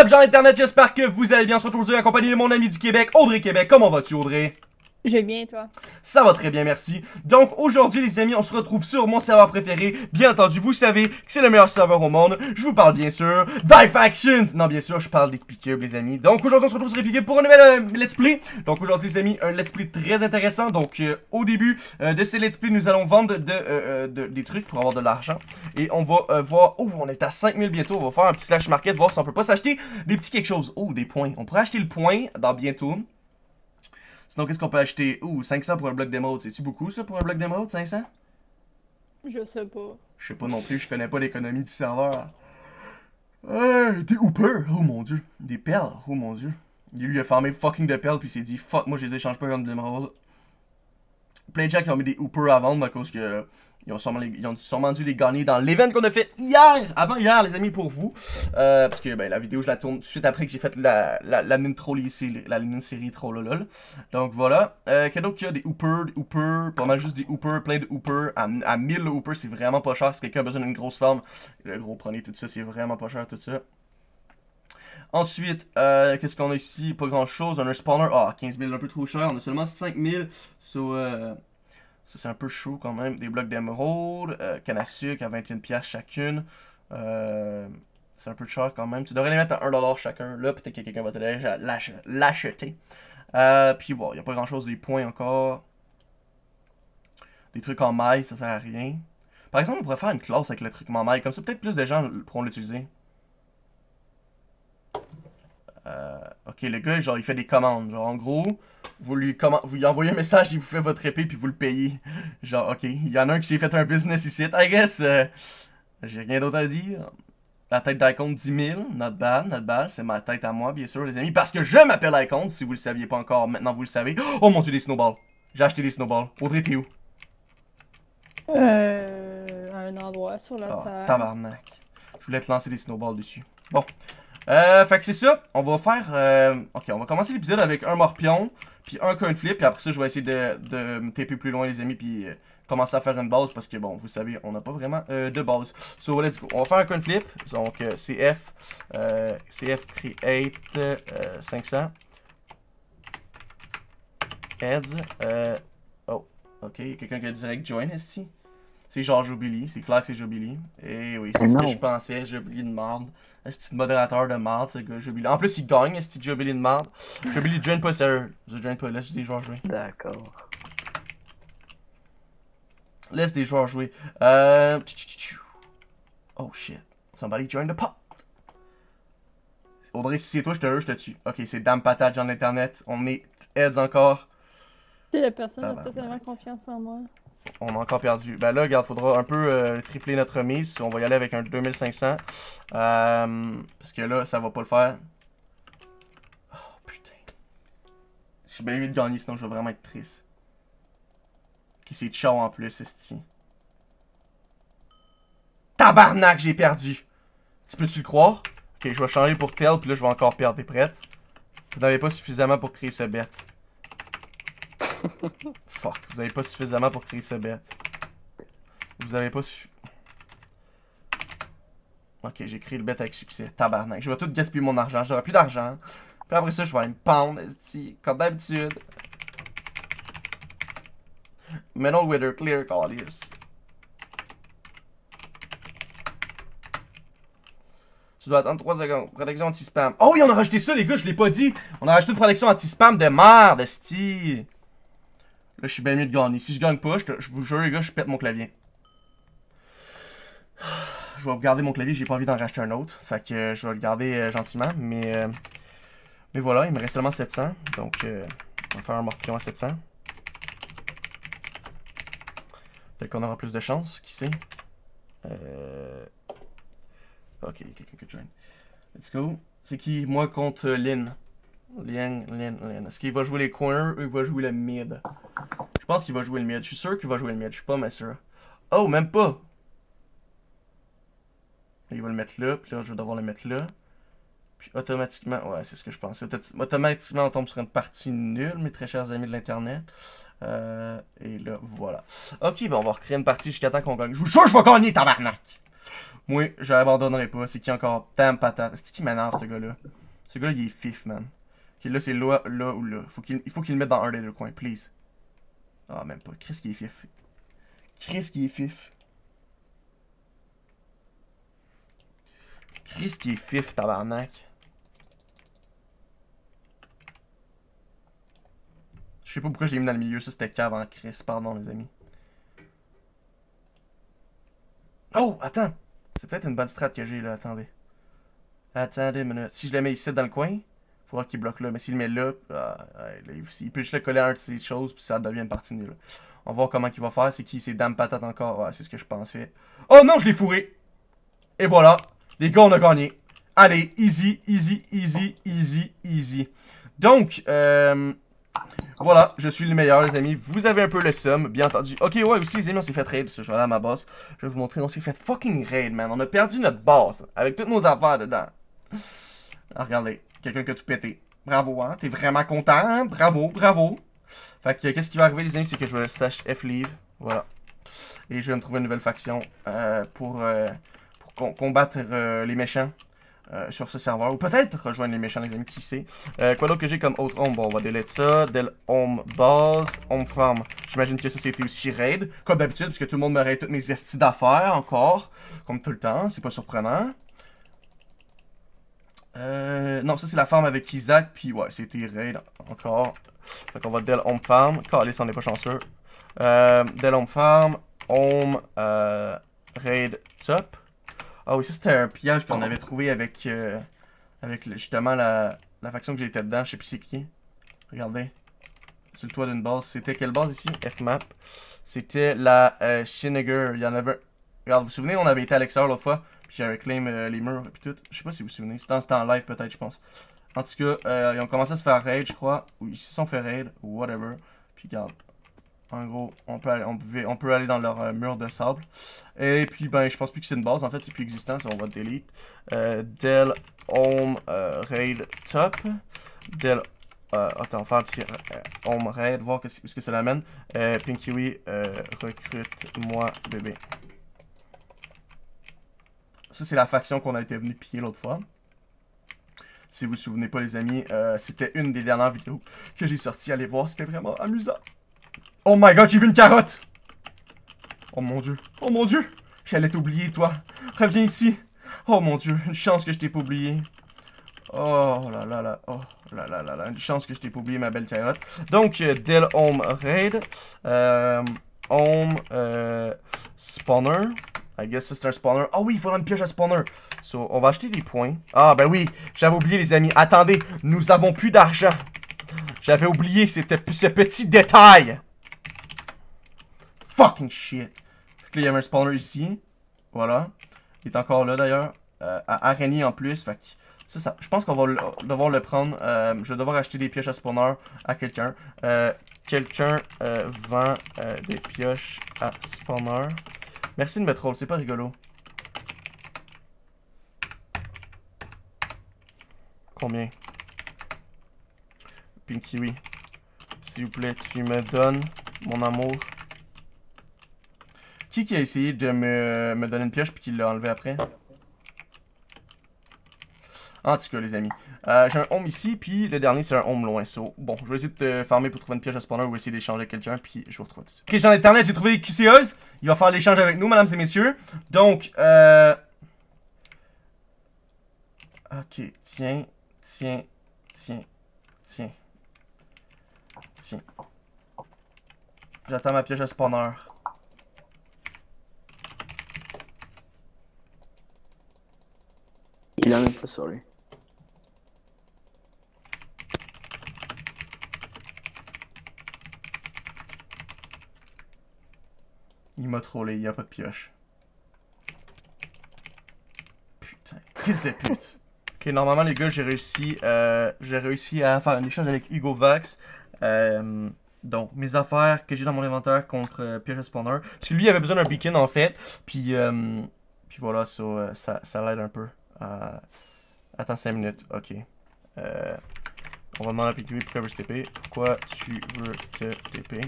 up, internet, j'espère que vous allez bien. On se retrouve aujourd'hui en compagnie de mon ami du Québec, Audrey Québec. Comment vas-tu, Audrey? Je vais bien, toi? Ça va très bien, merci. Donc aujourd'hui, les amis, on se retrouve sur mon serveur préféré. Bien entendu, vous savez que c'est le meilleur serveur au monde. Je vous parle bien sûr Factions. Non, bien sûr, je parle des Cube, les amis. Donc aujourd'hui, on se retrouve sur Epicube pour un nouvel euh, let's play. Donc aujourd'hui, les amis, un let's play très intéressant. Donc euh, au début euh, de ces let's play, nous allons vendre de, des trucs pour avoir de l'argent. Et on va voir... Oh, on est à 5000 bientôt. On va faire un petit slash market, voir si on peut pas s'acheter des petits quelque chose. Oh, des points. On pourrait acheter le point dans bientôt. Sinon, qu'est-ce qu'on peut acheter? Ouh, 500 pour un bloc d'émeraude. C'est-tu beaucoup, ça, pour un bloc d'émeraude, 500? Je sais pas. Je sais pas non plus, je connais pas l'économie du serveur. Euh, des hoopers! Oh mon dieu. Des perles! Oh mon dieu. Lui, il a farmé fucking de perles, puis il s'est dit, fuck, moi, je les échange pas comme de l'émeraude. Plein de gens qui ont mis des hoopers à vendre à cause que ils ont, sûrement, dû les gagner dans l'event qu'on a fait hier, avant hier les amis pour vous. Euh, parce que ben, la vidéo je la tourne tout de suite après que j'ai fait la, la, la troll ici, la ligne série trollolol. Donc voilà. Euh, Qu'est-ce qu'il y a? Des hoopers, des hoopers, pas mal juste des hoopers, plein de hoopers. À, à 1000 hoopers c'est vraiment pas cher. Si quelqu'un a besoin d'une grosse ferme, le gros prenez tout ça, c'est vraiment pas cher tout ça. Ensuite, euh, qu'est-ce qu'on a ici? Pas grand chose. On a un spawner. Ah, 15 000, un peu trop cher. On a seulement 5 000. So, euh, ça, c'est un peu chaud quand même. Des blocs d'émeraude, euh, canne à sucre à 21$ chacune. Euh, c'est un peu cher quand même. Tu devrais les mettre à 1$ chacun. Là, peut-être que quelqu'un va te l'acheter. Euh, puis bon, il n'y a pas grand chose des points encore. Des trucs en maille, ça sert à rien. Par exemple, on pourrait faire une classe avec le truc en maille. Comme ça, peut-être plus de gens pourront l'utiliser. Euh, ok, le gars, genre, il fait des commandes. Genre, en gros, vous lui, vous lui envoyez un message, il vous fait votre épée, puis vous le payez. Genre, ok, il y en a un qui s'est fait un business ici, I guess. Euh, j'ai rien d'autre à dire. La tête d'Icon 10 000, not bad, not bad. C'est ma tête à moi, bien sûr, les amis. Parce que je m'appelle Icon, si vous le saviez pas encore, maintenant vous le savez. Oh mon dieu, des snowballs. J'ai acheté des snowballs. Audrey, t'es où? Euh. À un endroit sur la oh, terre. Tabarnak. Je voulais te lancer des snowballs dessus. Bon. Euh, fait que c'est ça. On va faire... Euh, ok, on va commencer l'épisode avec un morpion, puis un coin flip, puis après ça, je vais essayer de, de me taper plus loin, les amis, puis euh, commencer à faire une base, parce que, bon, vous savez, on n'a pas vraiment euh, de base. So, let's go. On va faire un coin flip. Donc, CF, CF Create 500. Heads. oh, ok, quelqu'un qui a direct join, ici. C'est genre Jubilee, c'est clair que c'est Jubilee. Et eh oui, c'est ce que je pensais, Jubilee de merde. Un petit modérateur de merde, ce gars, Jubilee. En plus, il gagne, un petit Jubilee de merde. Jubilee, join pas, sérieux. Je join pas, laisse des joueurs jouer. D'accord. Laisse des joueurs jouer. Euh... Oh shit. Somebody join the pot. Audrey, si c'est toi, je te je te tue. Ok, c'est Dame Patate, en internet. On est heads encore. la personne a totalement confiance en moi on a encore perdu. Ben là, regarde, faudra un peu euh, tripler notre mise. On va y aller avec un 2500. Euh, parce que là, ça va pas le faire. Oh, putain. Je suis bien vite de gagner, sinon je vais vraiment être triste. Ok, c'est ciao en plus, esti. Tabarnak, j'ai perdu. Tu peux-tu le croire? Ok, je vais changer pour tel, puis là, je vais encore perdre. T'es prête? Vous n'avez pas suffisamment pour créer ce bête. Fuck, vous avez pas suffisamment pour créer ce bête. Vous avez pas suffisamment... Ok, j'ai créé le bête avec succès. Tabarnak. Je vais tout gaspiller mon argent. J'aurai plus d'argent. Puis après ça, je vais aller me pendre, comme d'habitude. Metal Wither, Clear Callius. Tu dois attendre 3 secondes. Protection anti-spam. Oh oui, on a rajouté ça, les gars, je l'ai pas dit. On a rajouté une protection anti-spam de merde, esti. Je suis bien mieux de gagner. Si je gagne pas, je, vous jure, les gars, je pète mon clavier. Je vais garder mon clavier, j'ai pas envie d'en racheter un autre. Fait que euh, je vais le garder euh, gentiment. Mais, euh, mais voilà, il me reste seulement 700. Donc, on va faire un morpion à 700. Peut-être qu'on aura plus de chance, qui sait. Ok, quelqu'un qui join. Let's go. C'est qui Moi contre Lynn? Lien, Lien, Lien. Est-ce qu'il va jouer les corners ou il va jouer le mid? Je pense qu'il va jouer le mid. Je suis sûr qu'il va jouer le mid. Je suis pas mais sûr. Oh, même pas! Il va le mettre là, puis là, je vais devoir le mettre là. Puis automatiquement, ouais, c'est ce que je pensais. Automatiquement, on tombe sur une partie nulle, mes très chers amis de l'Internet. Euh, et là, voilà. Ok, ben on va recréer une partie jusqu'à temps qu'on gagne. Je vous jure, je vais gagner, tabarnak! Moi, je l'abandonnerai pas. C'est qui encore? Damn patate. C'est qui m'énerve, ce gars-là? Ce gars-là, il est fif, man. Ok, là, c'est là, là ou là. Faut il faut qu'il le mette dans un des deux coins, please. Ah, même pas. Chris qui est fif. Chris qui est fif. Chris qui est fif, tabarnak. Je sais pas pourquoi je l'ai mis dans le milieu. Ça, c'était cave en Chris. Pardon, les amis. Oh, attends. C'est peut-être une bonne strat que j'ai, là. Attendez. Attendez une minute. Si je le mets ici dans le coin, faudra qu'il bloque là. Mais s'il met là, ah, il peut juste le coller à un de ces choses, puis ça devient une partie nulle. On va voir comment il va faire. C'est qui C'est Dame Patate encore? Ouais, c'est ce que je pensais. Oh non, je l'ai fourré. Et voilà. Les gars, on a gagné. Allez, easy, easy, easy, easy, easy. Donc, euh... Voilà, je suis le meilleur, les amis. Vous avez un peu le somme, bien entendu. Ok, ouais, aussi, les amis, on s'est fait raid. Je vais aller à ma boss. Je vais vous montrer. On s'est fait fucking raid, man. On a perdu notre base avec toutes nos affaires dedans. Ah, regardez, quelqu'un qui a tout pété. Bravo, hein. T'es vraiment content, hein? Bravo, bravo. Fait que, qu'est-ce qui va arriver, les amis, c'est que je vais slash F leave. Voilà. Et je vais me trouver une nouvelle faction euh, pour, euh, pour combattre euh, les méchants. Sur ce serveur. Ou peut-être rejoindre les méchants, les amis, qui sait. Quoi d'autre que j'ai comme autre home? Bon, on va delete ça. Del home base, home farm. J'imagine que ça, c'était aussi raid. Comme d'habitude, puisque tout le monde me raid toutes mes estis d'affaires encore. Comme tout le temps. C'est pas surprenant. Euh, non, ça c'est la farm avec Isaac, puis ouais, c'était raid encore. Fait qu'on va Del Home Farm. Calisse, on n'est pas chanceux. Euh, Del Home Farm, Home, euh, Raid Top. Ah oui, ça c'était un piège qu'on avait trouvé avec, euh, avec justement la, la faction que j'étais dedans. Je sais plus c'est qui. Regardez. Sur le toit d'une base. C'était quelle base ici? F-Map. C'était la euh, Il y en avait. Regarde, vous vous souvenez, on avait été à l'extérieur l'autre fois. Puis j'avais claim euh, les murs et tout. Je sais pas si vous vous souvenez. C'était en live peut-être, je pense. En tout cas, euh, ils ont commencé à se faire raid, je crois. Ou ils se sont fait raid, whatever. Puis regarde, en gros, on peut aller, on peut aller dans leur euh, mur de sable. Et puis, ben, je pense plus que c'est une base. En fait, c'est plus existant. on va delete. Euh, del home euh, raid top. Del. Euh, attends, on faire un petit home raid, voir ce que, ça l'amène. Euh, Pinkiwi, recrute-moi bébé. C'est la faction qu'on a été venu piller l'autre fois. Si vous vous souvenez pas, les amis, c'était une des dernières vidéos que j'ai sorties. Allez voir, c'était vraiment amusant. Oh my god, j'ai vu une carotte! Oh mon dieu. Oh mon dieu! J'allais t'oublier, toi. Reviens ici. Oh mon dieu, une chance que je t'ai pas oublié. Oh là là là. Oh là là là. Une chance que je t'ai pas oublié, ma belle carotte. Donc, euh, Del Home Raid. Euh, home euh, Spawner. I guess c'est un spawner. Oh oui, il faudra une piège à spawner. So, on va acheter des points. Ah, ben oui, j'avais oublié, les amis. Attendez, nous avons plus d'argent. J'avais oublié c'était ce petit détail fucking shit. Fait que il y avait un spawner ici. Voilà. Il est encore là d'ailleurs. Euh, à araignée en plus. Fait que ça, ça je pense qu'on va devoir le prendre. Euh, je vais devoir acheter des pioches à spawner à quelqu'un. Euh, quelqu'un euh, vend euh, des pioches à spawner. Merci de me troll, c'est pas rigolo. Combien? Pinky, oui. S'il vous plaît, tu me donnes mon amour. Qui qui a essayé de me, me donner une pioche puis qui l'a enlevé après? En tout cas, les amis. Euh, j'ai un home ici, puis le dernier, c'est un home loin. So, bon, je vais essayer de te farmer pour trouver une pioche à spawner ou essayer d'échanger avec quelqu'un, puis je vous retrouve tout de suite. Ok, j'ai internet, j'ai trouvé QCEuse. Il va faire l'échange avec nous, mesdames et messieurs. Donc, euh... Ok, tiens, tiens, tiens, tiens. Tiens. J'attends ma pioche à spawner. Il a même pas, sorry. Il m'a trollé, il y a pas de pioche. Putain, fils de pute. ok, normalement les gars, j'ai réussi, euh, réussi à faire un échange avec Hugo Vax. Euh, donc, mes affaires que j'ai dans mon inventaire contre euh, Pioche Spawner. Parce que lui, il avait besoin d'un beacon en fait. Puis, euh, puis voilà, ça, ça, l'aide un peu. Attends 5 minutes, ok. On va demander à PQB pourquoi veut se TP. Pourquoi tu veux te TP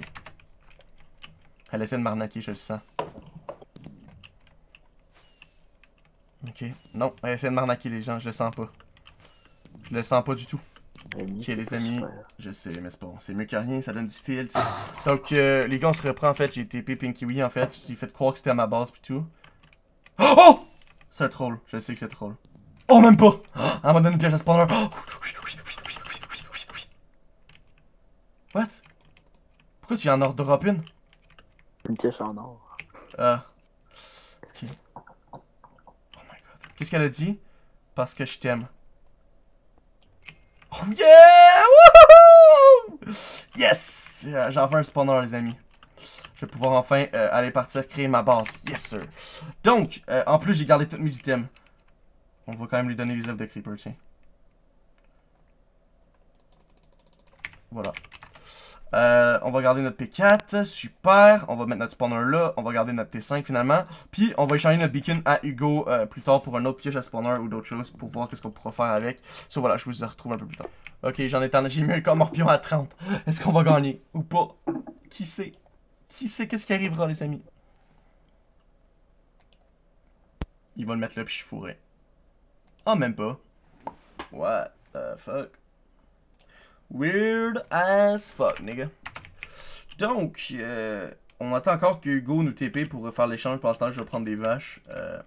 Elle essaie de m'arnaquer, je le sens. Ok. Non, elle essaie de m'arnaquer les gens, je le sens pas. Je le sens pas du tout. Ok, les amis, je sais, mais c'est bon. C'est mieux que rien, ça donne du fil, tu sais. Donc, euh, les gars, on se reprend, en fait. J'ai TP Pinky Wee, en fait. J'ai fait croire que c'était à ma base, pis tout. Oh! oh! C'est un troll. Je sais que c'est troll. Oh, même pas! Elle m'a donné une piège à spawner. Oh! What? Pourquoi tu en as drop une? Une pièce en or. Ah. Ok. Oh my god. Qu'est-ce qu'elle a dit? Parce que je t'aime. Oh yeah! Wouhou! Yes! J'en veux un spawner, les amis. Je vais pouvoir enfin euh, aller partir créer ma base. Yes, sir. Donc, euh, en plus, j'ai gardé tous mes items. On va quand même lui donner les œufs de creeper, tiens. Voilà. Euh, on va garder notre P4, super. On va mettre notre spawner là. On va garder notre T5 finalement. Puis on va échanger notre beacon à Hugo euh, plus tard pour un autre piège à spawner ou d'autres choses pour voir qu'est-ce qu'on pourra faire avec. So voilà, je vous retrouve un peu plus tard. Ok, j'en ai tant. J'ai mis un corps morpion à 30. Est-ce qu'on va gagner ou pas? Qui sait? Qui sait qu'est-ce qui arrivera les amis? Il va le mettre là puis je fourré. Oh, même pas. What the fuck? Weird as fuck, nigga. Donc, euh, on attend encore que Hugo nous TP pour faire l'échange. Pour l'instant, je vais prendre des vaches. Euh...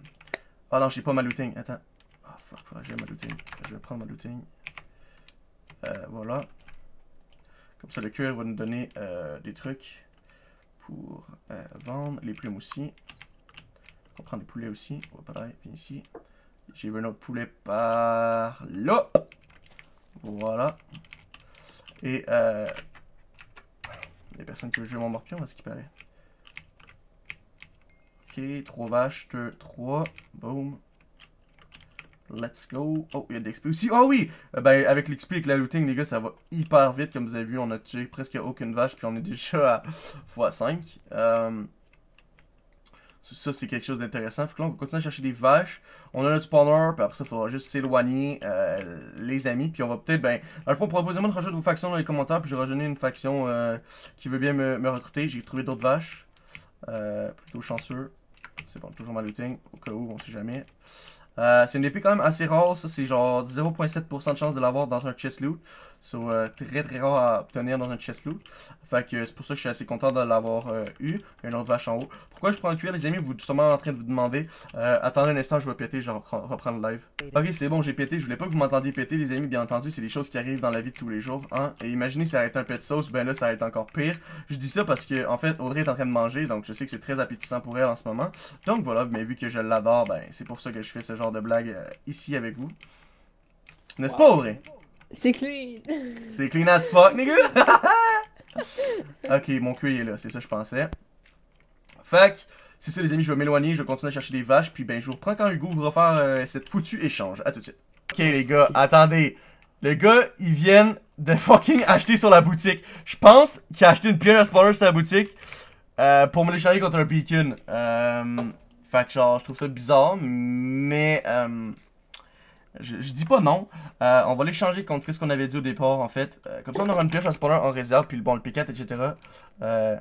Ah non, j'ai pas ma looting. Attends. Ah oh, fuck, faudrait que j'ai ma looting. Je vais prendre ma looting. Euh, voilà. Comme ça, le cuir va nous donner euh, des trucs pour vendre. Les plumes aussi. On va prendre des poulets aussi. Va pas viens ici. J'ai vu un autre poulet par là. Voilà. Et euh... Il y a personne qui veut jouer mon morpion, à ce qu'il paraît. Ok, 3 vaches, 2, 3. Boom. Let's go. Oh, il y a de l'XP aussi. Oh oui! Euh, ben, avec l'XP et la looting, les gars, ça va hyper vite. Comme vous avez vu, on a tué presque aucune vache. Puis on est déjà à x5. Euh... Ça, c'est quelque chose d'intéressant. Fait que là, on va continuer à chercher des vaches. On a notre spawner, puis après ça, il faudra juste s'éloigner, euh, les amis. Puis on va peut-être, ben, dans le fond, proposez-moi de rejoindre vos factions dans les commentaires, puis je vais rejoindre une faction euh, qui veut bien me, me recruter. J'ai trouvé d'autres vaches. Euh, plutôt chanceux. C'est bon, toujours ma looting, au cas où, on sait jamais. C'est une épée quand même assez rare, ça c'est genre 0.7% de chance de l'avoir dans un chest loot. So, euh, très très rare à obtenir dans un chest loot. Fait que c'est pour ça que je suis assez content de l'avoir euh, eu. Il y a une autre vache en haut. Pourquoi je prends le cuir les amis? Vous êtes sûrement en train de vous demander. attendez un instant, je vais péter, je vais reprendre le live. Ok c'est bon, j'ai pété, je voulais pas que vous m'entendiez péter les amis, bien entendu, c'est des choses qui arrivent dans la vie de tous les jours. Hein? Et imaginez si ça a été un pet sauce, ben là ça va être encore pire. Je dis ça parce que en fait Audrey est en train de manger, donc je sais que c'est très appétissant pour elle en ce moment. Donc voilà, mais vu que je l'adore, ben c'est pour ça que je fais ce genre de blague ici avec vous. N'est-ce pas Audrey? C'est clean. C'est clean as fuck, nigga. ok, mon cuir est là, c'est ça que je pensais. Fait c'est ça les amis, je vais m'éloigner, je vais continuer à chercher des vaches, puis ben je vous reprends quand Hugo voudra faire euh, cette foutue échange. À tout de suite. Ok les gars, attendez. Le gars, ils viennent de fucking acheter sur la boutique. Je pense qu'il a acheté une pierre spawner sur la boutique euh, pour me l'échanger contre un beacon. Euh, fait que genre, je trouve ça bizarre, mais... Euh, je, dis pas non. Euh, on va l'échanger contre ce qu'on avait dit au départ, en fait. Euh, comme ça, on aura une pioche à spawner en réserve, puis bon, le P4, etc. Euh...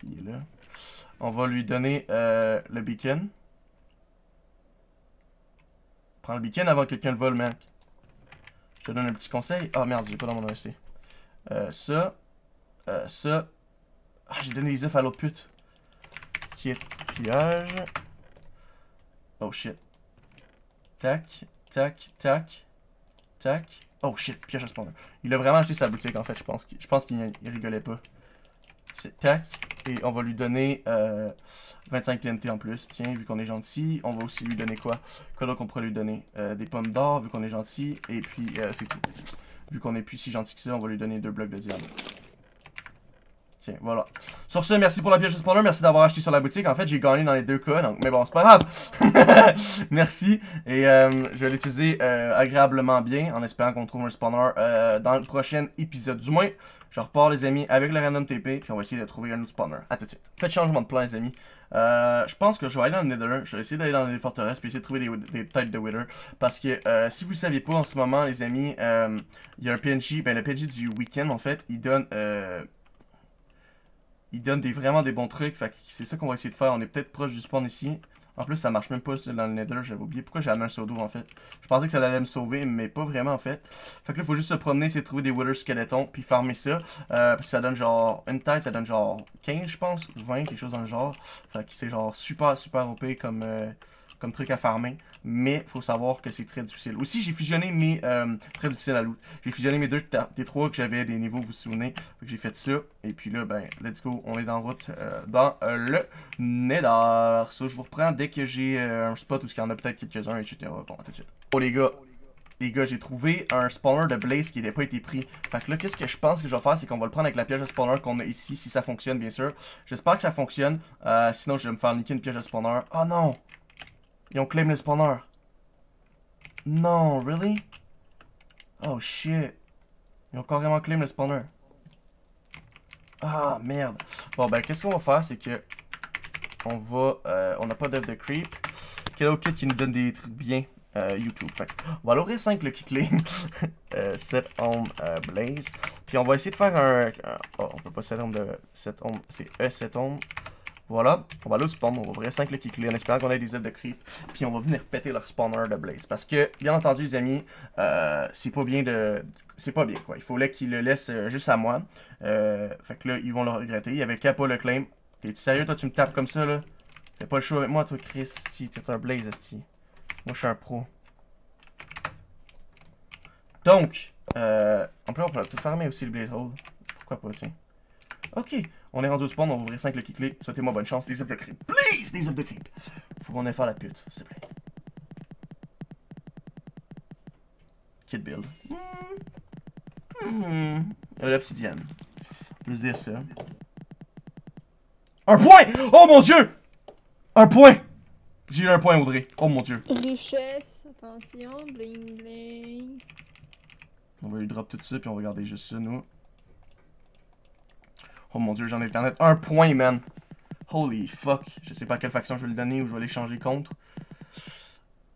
Qui est là? On va lui donner le beacon. Prends le beacon avant que quelqu'un le vole, mec. Je te donne un petit conseil. Ah, merde, j'ai pas dans mon. Euh, ça. Ça. Ah, j'ai donné les œufs à l'autre pute. Qui est pillage. Oh shit. Tac, tac, tac, tac. Oh shit, piège à spawner. Il a vraiment acheté sa boutique en fait, je pense. Qu'il rigolait pas. Tac. Et on va lui donner euh, 25 TNT en plus. Tiens, vu qu'on est gentil. On va aussi lui donner quoi? Quoi qu'on pourrait lui donner? Euh, Des pommes d'or, vu qu'on est gentil. Et puis, euh, c'est tout. Vu qu'on est plus si gentil que ça, on va lui donner deux blocs de diamant voilà. Sur ce, merci pour la pièce de spawner, merci d'avoir acheté sur la boutique. En fait, j'ai gagné dans les deux cas, donc, mais bon, c'est pas grave. merci, et euh, je vais l'utiliser euh, agréablement bien, en espérant qu'on trouve un spawner euh, dans le prochain épisode. Du moins, je repars, les amis, avec le random TP, puis on va essayer de trouver un autre spawner. A tout de suite. Faites changement de plan, les amis. je pense que je vais aller dans le Nether, je vais essayer d'aller dans les forteresses, puis essayer de trouver des, têtes de Wither. Parce que, si vous ne saviez pas, en ce moment, les amis, il y a un PNJ, ben le PNJ du week-end, en fait, il donne il donne des, vraiment des bons trucs. Fait que c'est ça qu'on va essayer de faire. On est peut-être proche du spawn ici. En plus, ça marche même pas dans le nether, j'avais oublié. Pourquoi j'ai amené un d'eau en fait? Je pensais que ça allait me sauver, mais pas vraiment en fait. Fait que là, faut juste se promener, essayer de trouver des wither skeletons, puis farmer ça. Euh, puis ça donne genre, une tête, ça donne genre 15, je pense, ou 20, quelque chose dans le genre. Fait que c'est genre super, super OP comme, euh, comme truc à farmer mais faut savoir que c'est très difficile. Aussi, j'ai fusionné mes... Euh, très difficile à loot. J'ai fusionné mes deux des trois que j'avais des niveaux, vous vous souvenez? J'ai fait ça, et puis là, ben, let's go, on est en route euh, dans euh, le Nether. Ça, je vous reprends dès que j'ai un spot où il y en a peut-être quelques-uns, etc. Bon, tout de suite. Oh les gars, les gars, j'ai trouvé un spawner de blaze qui n'était pas été pris. Fait que là, qu'est-ce que je pense que je vais faire, c'est qu'on va le prendre avec la piège de spawner qu'on a ici, si ça fonctionne, bien sûr. J'espère que ça fonctionne. sinon, je vais me faire niquer une piège de spawner. Oh non! Ils ont claim le spawner. Non, really? Oh shit. Ils ont carrément claim le spawner. Ah, merde. Bon, ben, qu'est-ce qu'on va faire, c'est que... On va... Euh, on n'a pas d'œuf de creep. Quel kit qui nous donne des trucs bien euh, YouTube? On va aller ouvrir 5 Lucky Claim. euh, 7 Home euh, Blaze. Puis on va essayer de faire un... oh, on peut pas 7 Home de... 7 Home... C'est E7 Home. Voilà, on va au spawn, on va ouvrir 5 Lucky Clay en espérant qu'on ait des aides de creep. Puis on va venir péter leur spawner de blaze. Parce que, bien entendu les amis, euh, c'est pas bien de... C'est pas bien quoi, il fallait qu'ils le laissent euh, juste à moi. Euh, fait que là, ils vont le regretter. Il y avait qu'à pas le claim. T'es-tu sérieux toi, tu me tapes comme ça là? T'as pas le choix avec moi toi Chris, si t'es un blaze si. Moi je suis un pro. Donc, euh, on peut, on peut tout farmer aussi le blaze hole. Pourquoi pas, tiens. Ok, on est rendu au spawn, on va ouvrir 5 Lucky Clay. Souhaitez-moi bonne chance. Des œufs de creep. Please, des œufs de creep. Faut qu'on aille faire la pute, s'il te plaît. Kit build. Hmm. Hmm. L'obsidienne. Je veux dire ça. Un point! Oh mon dieu! Un point! J'ai eu un point, Audrey. Oh mon dieu. Richesse, attention, bling bling. On va lui drop tout ça, puis on va garder juste ça, nous. Oh mon dieu, j'en ai internet. Un point, man. Holy fuck. Je sais pas à quelle faction je vais le donner ou je vais l'échanger contre.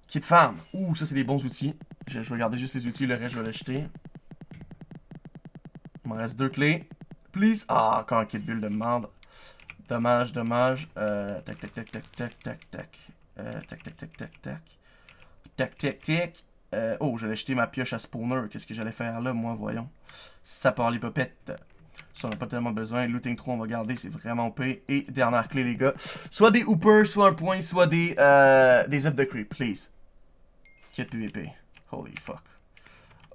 Kit femme. Ouh, ça c'est des bons outils. Je, vais garder juste les outils, le reste je vais l'acheter. Il me reste deux clés. Please. Ah, encore un kit bulle de merde. Dommage, dommage. Euh, tac, tac, tac, tac, tac, tac, tac. Euh, tac, tac, tac, tac, tac. Tac, tac, tac. Euh, oh, j'allais acheter ma pioche à spawner. Qu'est-ce que j'allais faire là, moi, voyons. Ça part les popettes. Ça, on n'a pas tellement besoin. Looting 3, on va garder, c'est vraiment p Et dernière clé, les gars. Soit des hoopers, soit un point, soit des, euh, des œufs de creep, please. Kit PVP. Holy fuck.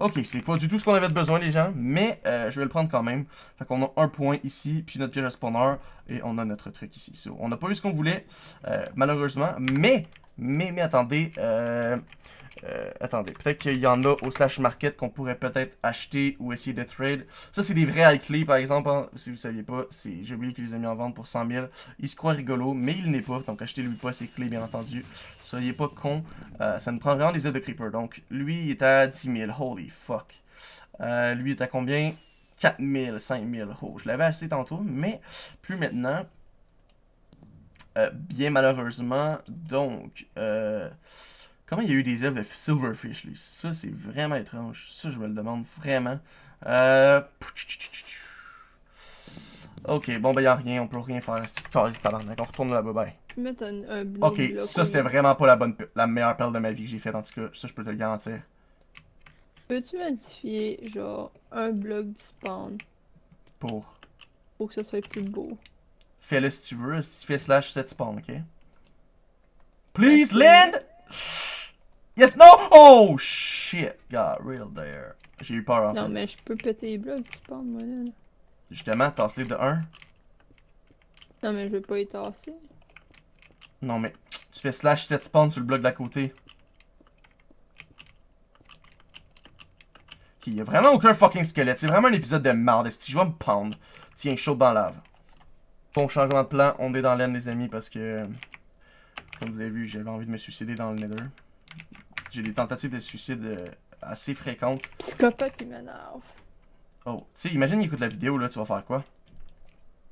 Ok, c'est pas du tout ce qu'on avait besoin, les gens, mais euh, je vais le prendre quand même. Fait qu'on a un point ici, puis notre piège à spawner, et on a notre truc ici. on n'a pas eu ce qu'on voulait, euh, malheureusement, mais, mais, mais attendez, euh, euh, attendez, peut-être qu'il y en a au slash market qu'on pourrait peut-être acheter ou essayer de trade. Ça, c'est des vrais high clés, par exemple. Hein, si vous ne saviez pas, j'ai oublié qu'il les a mis en vente pour 100 000. Il se croit rigolo, mais il n'est pas. Donc, achetez-lui pas ses clés, bien entendu. Soyez pas con. Euh, ça nous prend vraiment des aides de creeper. Donc, lui, il est à 10 000. Holy fuck. Lui, est à combien? 4 000, 5 000. Oh, je l'avais acheté tantôt, mais plus maintenant. Bien malheureusement. Donc, euh, Comment il y a eu des œuvres de Silverfish, lui? Ça, c'est vraiment étrange. Ça, je me le demande vraiment. Euh... Ok, bon, ben, y'a rien. On peut rien faire. C'est quasi tabarnak. On retourne là-bas, bye. Ok, ça, c'était vraiment pas la bonne la meilleure perle de ma vie que j'ai faite, en tout cas. Ça, je peux te le garantir. Peux-tu modifier, genre, un bloc du spawn? Pour? Pour que ça soit plus beau. Fais-le si tu veux. Si tu fais slash 7 spawn, ok? Please, land! Yes, no! Oh, shit! Got real there. J'ai eu peur, en fait. Non, mais je peux péter les blocs, tu parles, moi, là. Justement, tasse-les de 1. Non, mais je vais pas y tasser. Non, mais tu fais slash 7 spawn sur le bloc d'à côté. Ok, y a vraiment aucun fucking squelette. C'est vraiment un épisode de merde. Si je vais me pendre? Tiens, chaud dans la lave. Bon changement de plan. On est dans l'aine, les amis, parce que... Comme vous avez vu, j'avais envie de me suicider dans le nether. J'ai des tentatives de suicide euh, assez fréquentes. Psychopathe qui m'énerve. Oh, tu sais, imagine il écoute la vidéo, là, tu vas faire quoi?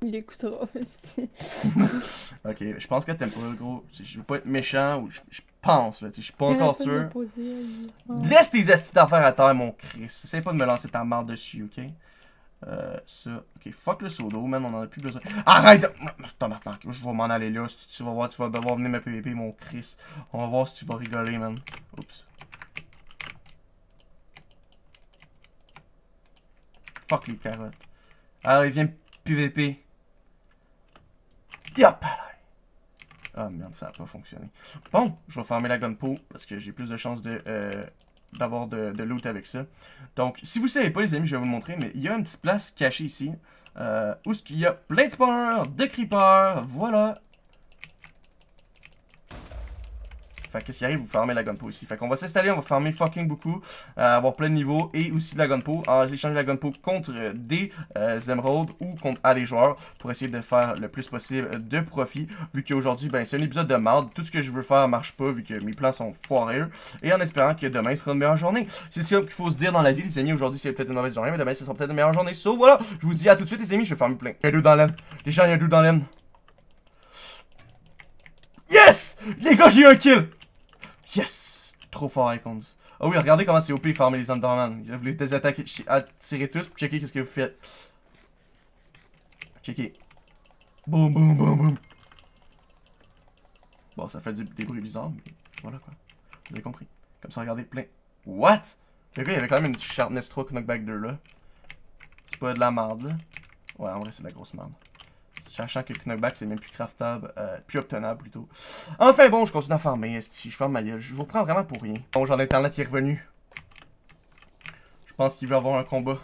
Il écoutera aussi. ok, je pense que t'aimes pas, gros. Je veux pas être méchant, ou je, pense, là, je suis pas encore sûr. Laisse tes astuces d'affaires à terre, mon Chris. Essaye pas de me lancer ta marde dessus, ok? Euh, ça. Ok, fuck le sodo, man, on en a plus besoin. Arrête! Attends, maintenant, je vais m'en aller là. Si tu vas voir, tu vas devoir venir me PVP, mon Chris. On va voir si tu vas rigoler, man. Oups. Fuck les carottes. Alors, il vient PVP. Yop! Ah merde, ça a pas fonctionné. Bon, je vais fermer la gunpo parce que j'ai plus de chances de euh, d'avoir de, de, loot avec ça. Donc, si vous savez pas, les amis, je vais vous montrer, mais il y a une petite place cachée ici. Euh, où est-ce qu'il y a plein de spawners, de creepers, voilà. Qu'est-ce qui arrive, vous farmez la gunpo ici. Fait qu'on va s'installer, on va farmer fucking beaucoup, euh, avoir plein de niveaux et aussi de la gunpo. En échange de la gunpo contre des euh, ou contre à des joueurs pour essayer de faire le plus possible de profit. Vu qu'aujourd'hui, ben c'est un épisode de merde. Tout ce que je veux faire marche pas vu que mes plans sont foirés. Et en espérant que demain sera une meilleure journée. C'est ça qu'il faut se dire dans la vie, les amis. Aujourd'hui, c'est peut-être une mauvaise journée, mais demain, ce sera peut-être une meilleure journée. So voilà, je vous dis à tout de suite, les amis. Je vais farmer plein. Il y a dans l'aine. Les gens, il y a dans l'aine. Yes! Les gars, j'ai eu un kill! Yes! Trop fort, Icons. Oh oui, regardez comment c'est OP farmer les Enderman. Je voulais les attaquer, attirer tous, pour checker qu'est-ce que vous faites. Checker. Boum, boum, boum, boum. Bon, ça fait du, des bruits bizarres, mais voilà quoi. Vous avez compris. Comme ça, regardez, plein. What? Le il y avait quand même une Sharpness 3 Knockback 2 là. C'est pas de la merde là. Ouais, en vrai, c'est de la grosse merde. Sachant que Knockback, c'est même plus craftable, euh, plus obtenable plutôt. Enfin bon, je continue à farmer. Si je ferme ma je vous reprends vraiment pour rien. Bon, genre internet, il est revenu. Je pense qu'il veut avoir un combat.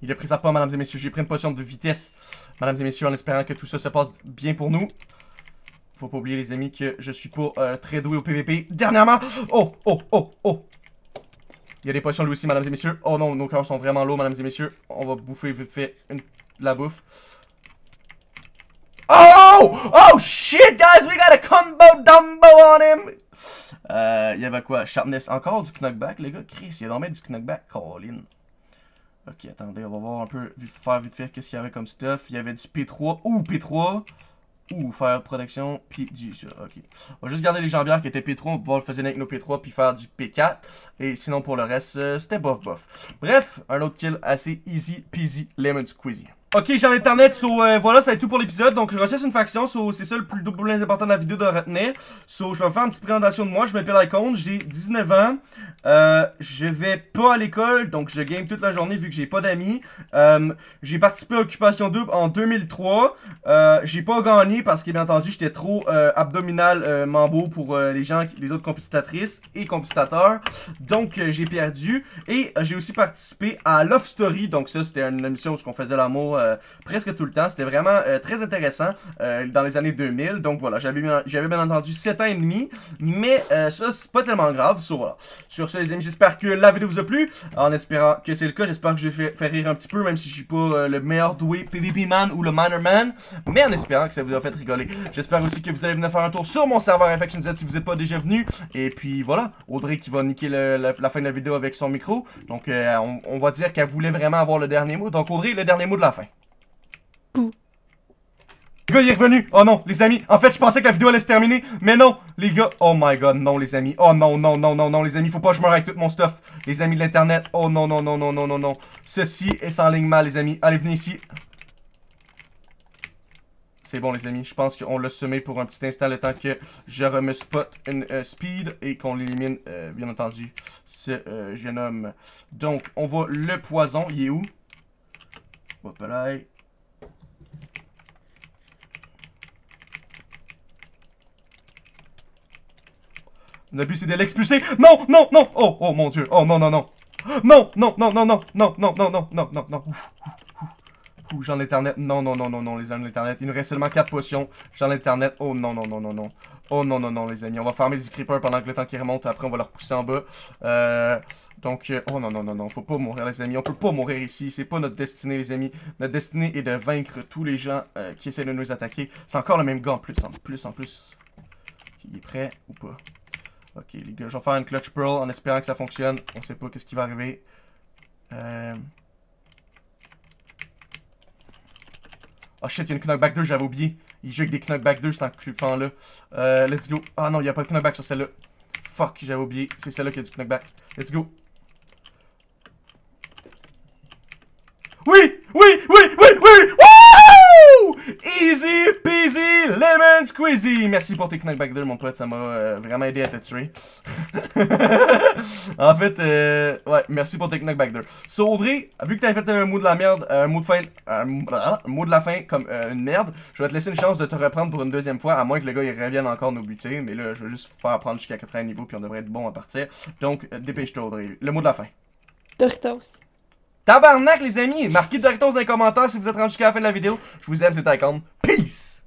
Il a pris sa pomme, mesdames et messieurs. J'ai pris une potion de vitesse, mesdames et messieurs, en espérant que tout ça se passe bien pour nous. Faut pas oublier, les amis, que je suis pas euh, très doué au PVP. Dernièrement, oh, oh, oh, oh. Il y a des potions lui aussi, mesdames et messieurs. Oh non, nos cœurs sont vraiment lourds, mesdames et messieurs. On va bouffer vite fait la bouffe. Oh! Oh shit, guys, we got a combo dumbo on him! Euh, il y avait quoi? Sharpness. Encore du knockback, les gars? Chris, il y a dormi du knockback. Colin. Ok, attendez, on va voir un peu, faire vite fait qu'est-ce qu'il y avait comme stuff. Il y avait du P3. Ouh, P3. Ouh, faire protection, puis du... Ok. On va juste garder les jambières qui étaient P3, on va pouvoir le faire avec nos P3, puis faire du P4. Et sinon, pour le reste, euh, c'était bof bof. Bref, un autre kill assez easy peasy lemon squeezy. Ok, j'ai internet, so euh, voilà, ça va être tout pour l'épisode. Donc, je recherche une faction, so c'est ça le plus, plus important de la vidéo de retenir. So, je vais faire une petite présentation de moi. Je m'appelle Icon, j'ai 19 ans. Euh, je vais pas à l'école, donc je game toute la journée vu que j'ai pas d'amis. Euh, j'ai participé à Occupation Double en 2003. Euh, j'ai pas gagné parce que, bien entendu, j'étais trop euh, abdominal euh, mambo pour les gens, les autres compétitatrices et compétitateurs. Donc, j'ai perdu. Et j'ai aussi participé à Love Story. Donc, ça, c'était une émission où on faisait l'amour presque tout le temps. C'était vraiment euh, très intéressant euh, dans les années 2000. Donc voilà, j'avais bien entendu 7 ans et demi. Mais ça, c'est pas tellement grave. Sur, voilà. Sur ce, les amis, j'espère que la vidéo vous a plu. En espérant que c'est le cas, j'espère que je vais faire rire un petit peu, même si je suis pas le meilleur doué PvP man ou le Miner man. Mais en espérant que ça vous a fait rigoler. J'espère aussi que vous allez venir faire un tour sur mon serveur Infection Z si vous n'êtes pas déjà venu. Et puis voilà, Audrey qui va niquer la, fin de la vidéo avec son micro. Donc on, on va dire qu'elle voulait vraiment avoir le dernier mot. Donc Audrey, le dernier mot de la fin. Le gars, il est revenu. Oh non, les amis. En fait, je pensais que la vidéo allait se terminer. Mais non, les gars. Oh my god, non, les amis. Oh non, non, non, non, non, les amis. Faut pas que je meure avec tout mon stuff. Les amis de l'internet. Oh non, non, non, non, non, non, non. Ceci est sans ligne mal, les amis. Allez, venez ici. C'est bon, les amis. Je pense qu'on l'a semé pour un petit instant le temps que je me spot une euh, speed et qu'on l'élimine, euh, bien entendu, ce euh, jeune homme. Donc, on va le poison. Il est où? Hop là. Le but c'est de l'expulser. Non, non, non. Oh, oh mon dieu. Oh non, non, non. Non, non, non, non, non, non, non, non, non, non, non, non. Ouh, j'en l'internet. Non, non, non, non, non, les amis de l'internet. Il nous reste seulement 4 potions. J'en l'internet. Oh non, non, non, non, non. Oh non, non, non, les amis. On va farmer les creepers pendant que le temps qui remonte. Après, on va leur pousser en bas. Euh, donc, oh non, non, non, non. Faut pas mourir, les amis. On peut pas mourir ici. C'est pas notre destinée, les amis. Notre destinée est de vaincre tous les gens qui essaient de nous attaquer. C'est encore le même gars en plus, en plus, en plus. Il est prêt ou pas? Ok, les gars, je vais faire une clutch pearl en espérant que ça fonctionne. On sait pas qu'est-ce qui va arriver. Oh shit, il y a une knockback 2, j'avais oublié. Il joue avec des knockback 2, cet enfant-là. Euh, let's go. Ah non, il n'y a pas de knockback sur celle-là. Fuck, j'avais oublié. C'est celle-là qui a du knockback. Let's go. Oui! oui, oui, oui, oui! Easy peasy lemon squeezy! Merci pour tes knockback there, mon pote, ça m'a euh, vraiment aidé à te tuer. en fait, euh, ouais, merci pour tes knockback there. So, Audrey, vu que t'as fait un mot de la merde, un mot de fin, un, mot- de la fin comme euh, une merde, je vais te laisser une chance de te reprendre pour une deuxième fois, à moins que le gars il revienne encore nous buter, mais là, je vais juste faire prendre jusqu'à 80 niveaux, puis on devrait être bon à partir. Donc, dépêche-toi, Audrey. Le mot de la fin. Doritos. Tabarnak, les amis! Marquez Doritos dans les commentaires si vous êtes rendu jusqu'à la fin de la vidéo. Je vous aime, c'est Icon. Peace!